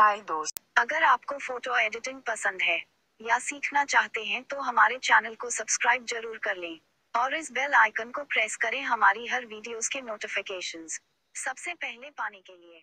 हाय दोस्त। अगर आपको फ़ोटो एडिटिंग पसंद है या सीखना चाहते हैं तो हमारे चैनल को सब्सक्राइब ज़रूर कर लें और इस बेल आइकन को प्रेस करें हमारी हर वीडियोस के नोटिफिकेशंस सबसे पहले पाने के लिए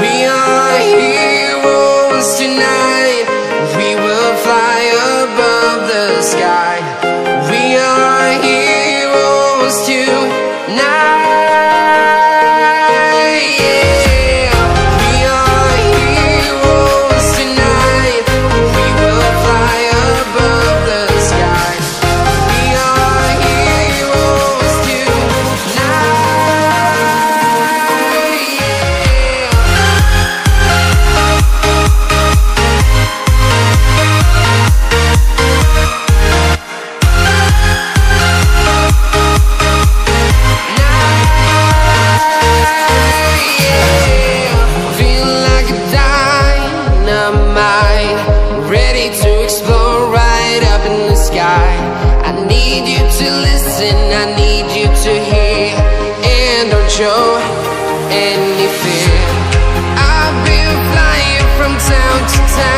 We are heroes right up in the sky. I need you to listen, I need you to hear, and don't show any fear. I've been flying from town to town,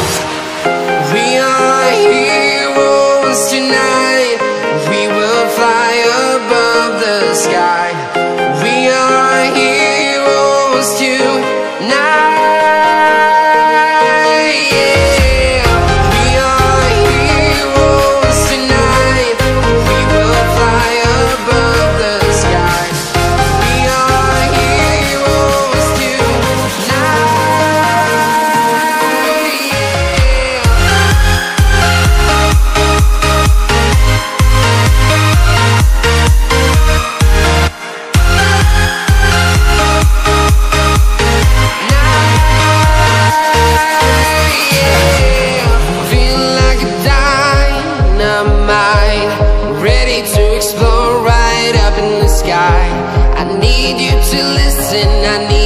To listen, I need